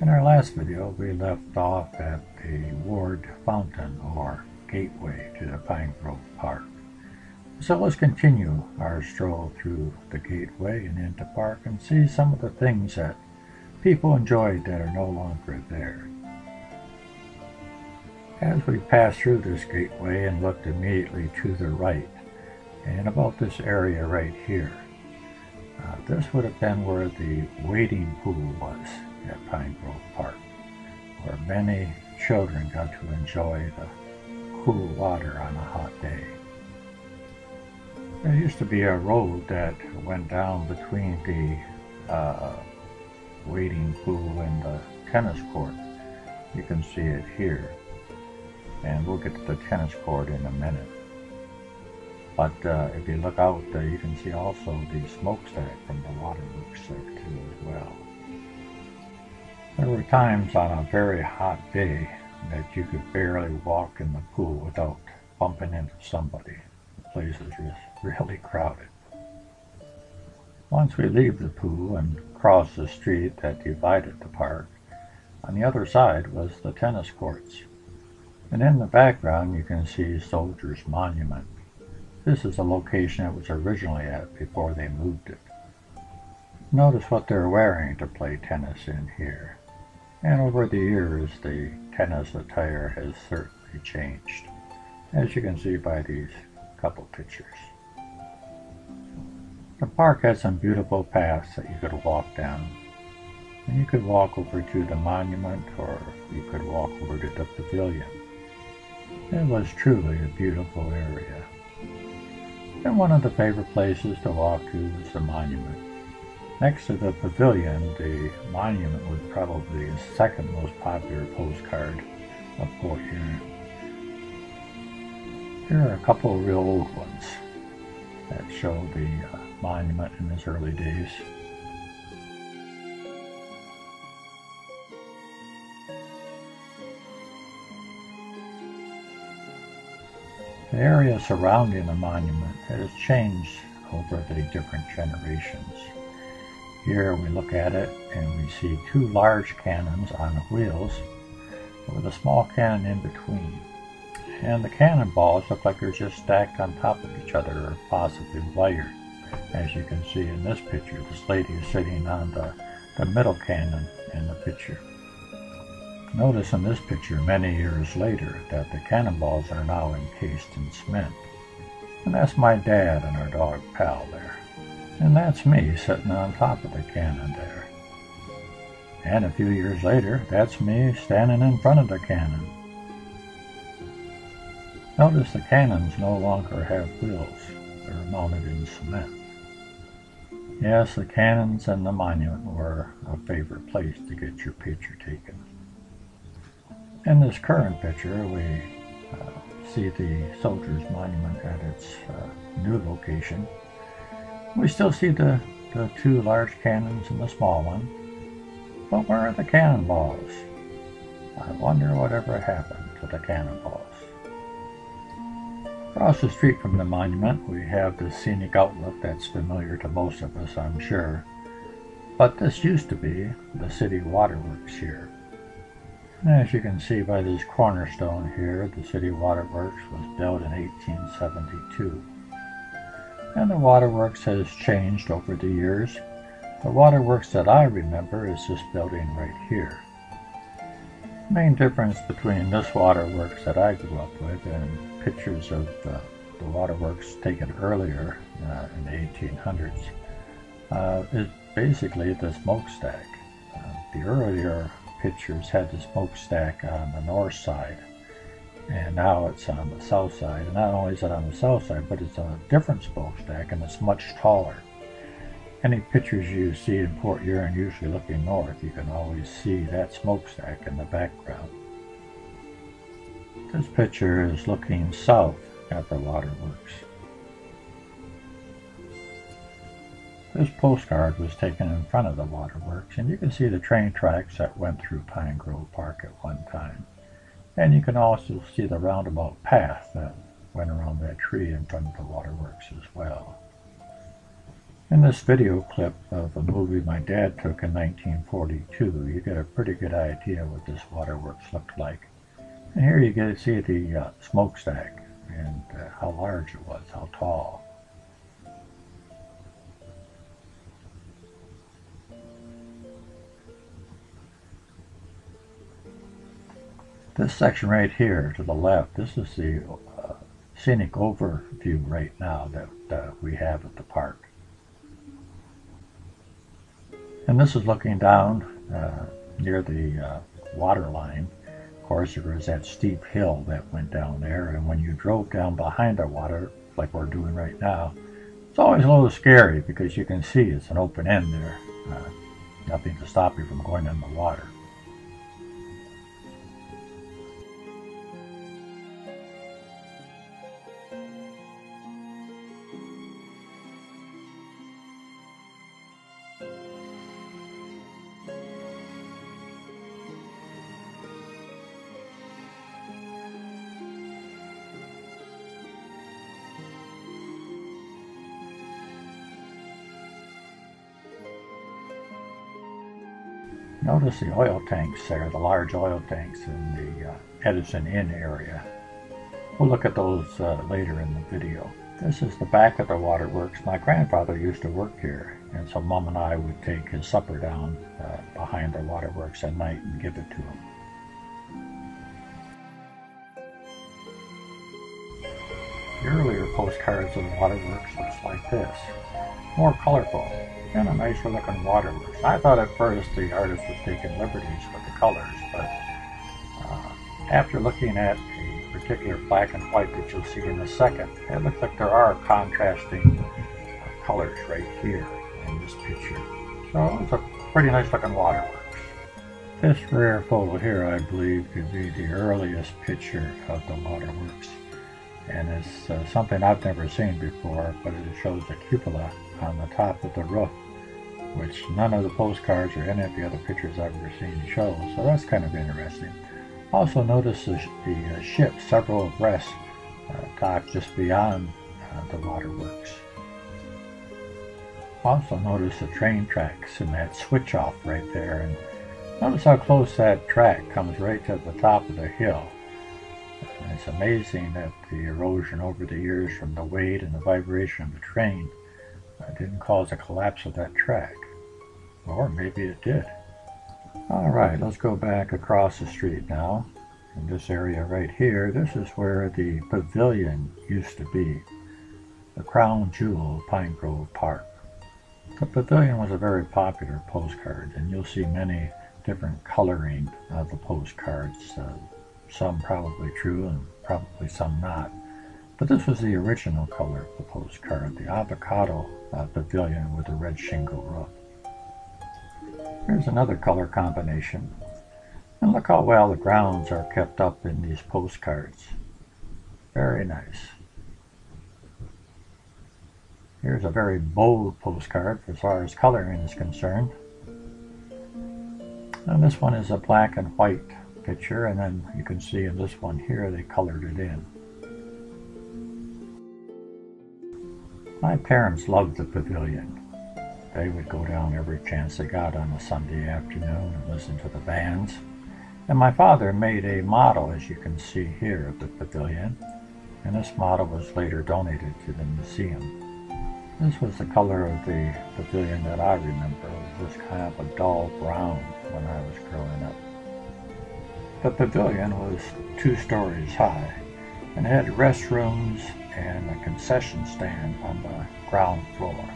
In our last video, we left off at the Ward Fountain or gateway to the Pine Grove Park. So let's continue our stroll through the gateway and into park and see some of the things that people enjoyed that are no longer there. As we passed through this gateway and looked immediately to the right, and about this area right here, uh, this would have been where the wading pool was at Pine Grove Park, where many children got to enjoy the cool water on a hot day. There used to be a road that went down between the uh, wading pool and the tennis court. You can see it here. And we'll get to the tennis court in a minute. But uh, if you look out, uh, you can see also the smokestack from the waterworks there too as well. There were times on a very hot day that you could barely walk in the pool without bumping into somebody. The place is just really crowded. Once we leave the pool and cross the street that divided the park, on the other side was the tennis courts. And in the background you can see Soldiers Monument. This is the location it was originally at before they moved it. Notice what they're wearing to play tennis in here. And over the years, the tennis attire has certainly changed, as you can see by these couple pictures. The park has some beautiful paths that you could walk down. And you could walk over to the monument or you could walk over to the pavilion. It was truly a beautiful area. And one of the favorite places to walk to was the monument. Next to the pavilion, the monument was probably the second most popular postcard of Port Huron. Here are a couple of real old ones that show the uh, monument in its early days. The area surrounding the monument has changed over the different generations. Here we look at it and we see two large cannons on wheels with a small cannon in between. And the cannonballs look like they're just stacked on top of each other or possibly wired. As you can see in this picture, this lady is sitting on the, the middle cannon in the picture. Notice in this picture many years later that the cannonballs are now encased in cement. And that's my dad and our dog Pal there. And that's me sitting on top of the cannon there. And a few years later, that's me standing in front of the cannon. Notice the cannons no longer have wheels. They're mounted in cement. Yes, the cannons and the monument were a favorite place to get your picture taken. In this current picture, we uh, see the Soldiers Monument at its uh, new location we still see the, the two large cannons and the small one. But where are the cannonballs? I wonder whatever happened to the cannonballs. Across the street from the monument, we have the scenic outlook that's familiar to most of us, I'm sure. But this used to be the city waterworks here. And As you can see by this cornerstone here, the city waterworks was built in 1872 and the waterworks has changed over the years. The waterworks that I remember is this building right here. The main difference between this waterworks that I grew up with and pictures of uh, the waterworks taken earlier uh, in the 1800s uh, is basically the smokestack. Uh, the earlier pictures had the smokestack on the north side and now it's on the south side. And not only is it on the south side, but it's on a different smokestack and it's much taller. Any pictures you see in Port Huron, usually looking north, you can always see that smokestack in the background. This picture is looking south at the waterworks. This postcard was taken in front of the waterworks, and you can see the train tracks that went through Pine Grove Park at one time. And you can also see the roundabout path that went around that tree in front of the waterworks as well. In this video clip of a movie my dad took in 1942, you get a pretty good idea what this waterworks looked like. And here you get to see the uh, smokestack and uh, how large it was, how tall. This section right here to the left, this is the uh, scenic overview right now that uh, we have at the park. And this is looking down uh, near the uh, water line. Of course, there was that steep hill that went down there, and when you drove down behind the water, like we're doing right now, it's always a little scary because you can see it's an open end there. Uh, nothing to stop you from going in the water. Notice the oil tanks there, the large oil tanks in the uh, Edison Inn area. We'll look at those uh, later in the video. This is the back of the waterworks. My grandfather used to work here, and so Mom and I would take his supper down uh, behind the waterworks at night and give it to him. The earlier postcards of the waterworks looks like this, more colorful and a nicer looking waterworks. I thought at first the artist was taking liberties with the colors, but uh, after looking at a particular black and white that you'll see in a second, it looks like there are contrasting uh, colors right here in this picture. So it's a pretty nice looking waterworks. This rare photo here, I believe, could be the earliest picture of the waterworks. And it's uh, something I've never seen before, but it shows a cupola on the top of the roof, which none of the postcards or any of the other pictures I've ever seen show. So that's kind of interesting. Also notice the, the uh, ship several abreast uh, docked just beyond uh, the waterworks. Also notice the train tracks and that switch off right there. And notice how close that track comes right to the top of the hill. And it's amazing that the erosion over the years from the weight and the vibration of the train that didn't cause a collapse of that track. Or maybe it did. Alright, let's go back across the street now. In this area right here, this is where the pavilion used to be. The crown jewel of Pine Grove Park. The pavilion was a very popular postcard, and you'll see many different coloring of the postcards. Uh, some probably true and probably some not. But this was the original color of the postcard, the avocado uh, pavilion with a red shingle roof. Here's another color combination. And look how well the grounds are kept up in these postcards. Very nice. Here's a very bold postcard as far as coloring is concerned. And this one is a black and white picture, and then you can see in this one here they colored it in. My parents loved the pavilion. They would go down every chance they got on a Sunday afternoon and listen to the bands. And my father made a model, as you can see here, of the pavilion, and this model was later donated to the museum. This was the color of the pavilion that I remember. It was kind of a dull brown when I was growing up. The pavilion was two stories high and had restrooms and a concession stand on the ground floor.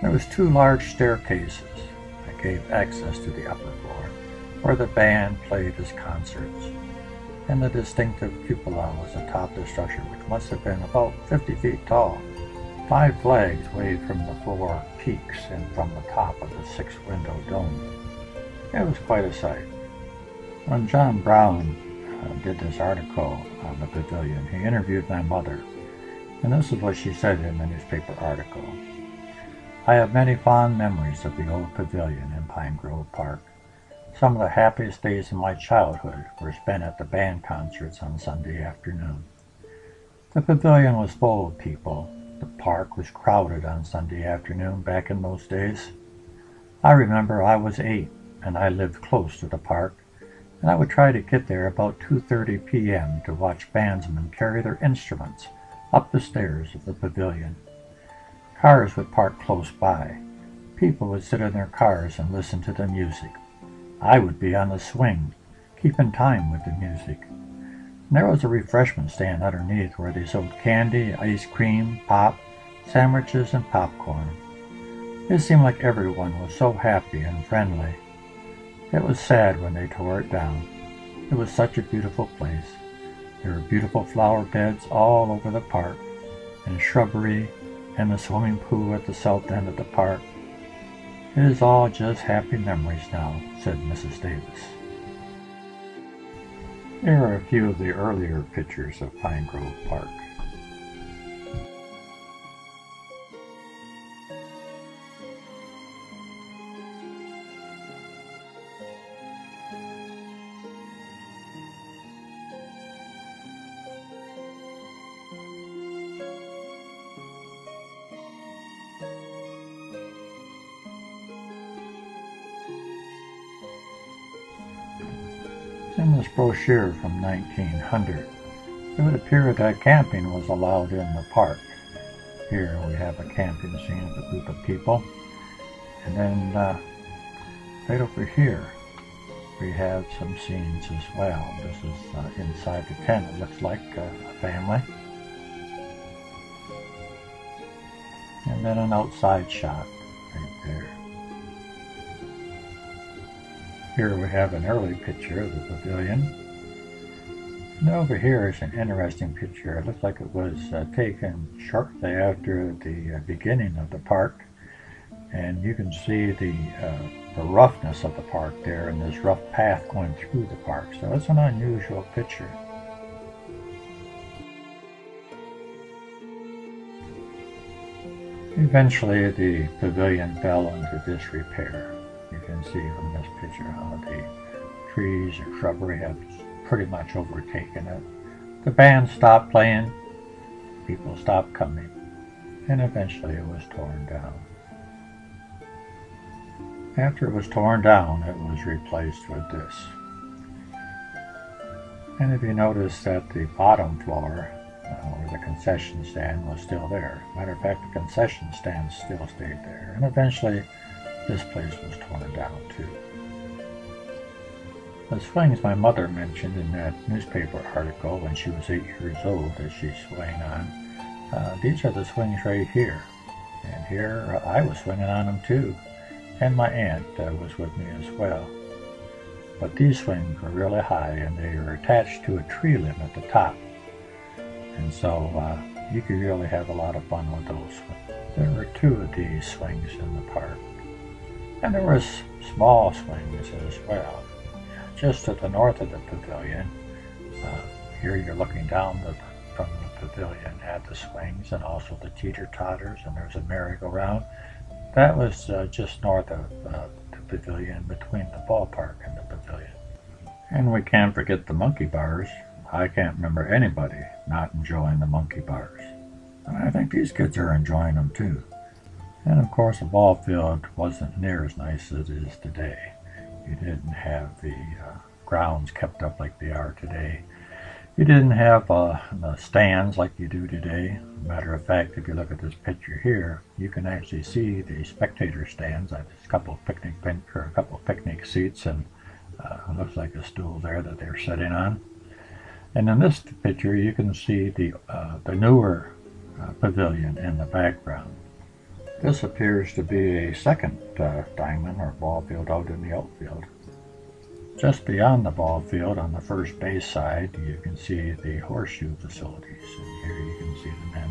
There was two large staircases that gave access to the upper floor, where the band played its concerts. And the distinctive cupola was atop the structure, which must have been about 50 feet tall. Five flags waved from the floor peaks and from the top of the six-window dome. It was quite a sight. When John Brown Uh, did this article on the pavilion, he interviewed my mother, and this is what she said in the newspaper article. I have many fond memories of the old pavilion in Pine Grove Park. Some of the happiest days of my childhood were spent at the band concerts on Sunday afternoon. The pavilion was full of people, The park was crowded on Sunday afternoon back in those days. I remember I was eight and I lived close to the park and I would try to get there about 2.30 p.m. to watch bandsmen carry their instruments up the stairs of the pavilion. Cars would park close by. People would sit in their cars and listen to the music. I would be on the swing, keeping time with the music. And there was a refreshment stand underneath where they sold candy, ice cream, pop, sandwiches, and popcorn. It seemed like everyone was so happy and friendly. It was sad when they tore it down. It was such a beautiful place. There were beautiful flower beds all over the park, and shrubbery, and the swimming pool at the south end of the park. It is all just happy memories now, said Mrs. Davis. Here are a few of the earlier pictures of Pine Grove Park. In this brochure from 1900, it would appear that camping was allowed in the park. Here we have a camping scene of a group of people. And then uh, right over here, we have some scenes as well. This is uh, inside the tent. It looks like uh, a family. And then an outside shot right there. Here we have an early picture of the pavilion. And over here is an interesting picture. It looks like it was uh, taken shortly after the uh, beginning of the park. And you can see the, uh, the roughness of the park there and this rough path going through the park. So it's an unusual picture. Eventually the pavilion fell into disrepair. Can see from this picture how the trees and shrubbery have pretty much overtaken it. The band stopped playing, people stopped coming, and eventually it was torn down. After it was torn down, it was replaced with this. And if you notice that the bottom floor, uh, where the concession stand was still there. Matter of fact, the concession stand still stayed there. And eventually, this place was torn down too. The swings my mother mentioned in that newspaper article when she was eight years old as she swung on, uh, these are the swings right here. And here uh, I was swinging on them too. And my aunt uh, was with me as well. But these swings were really high and they were attached to a tree limb at the top. And so uh, you could really have a lot of fun with those. There were two of these swings in the park. And there was small swings as well. Just to the north of the pavilion, uh, here you're looking down the, from the pavilion at the swings and also the teeter-totters, and there's a merry-go-round. That was uh, just north of uh, the pavilion, between the ballpark and the pavilion. And we can't forget the monkey bars. I can't remember anybody not enjoying the monkey bars. And I think these kids are enjoying them too. And of course, the ball field wasn't near as nice as it is today. You didn't have the uh, grounds kept up like they are today. You didn't have uh, the stands like you do today. Matter of fact, if you look at this picture here, you can actually see the spectator stands. There's a couple of picnic bench or a couple of picnic seats, and uh, looks like a stool there that they're sitting on. And in this picture, you can see the uh, the newer uh, pavilion in the background. This appears to be a second uh, diamond or ball field out in the outfield. Just beyond the ball field on the first base side, you can see the horseshoe facilities. And here you can see the men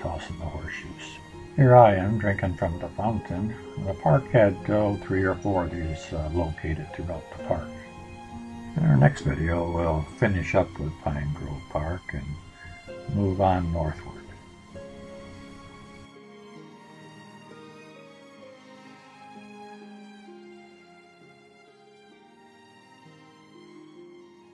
tossing the horseshoes. Here I am drinking from the fountain. The park had oh, three or four of these uh, located throughout the park. In our next video, we'll finish up with Pine Grove Park and move on northward.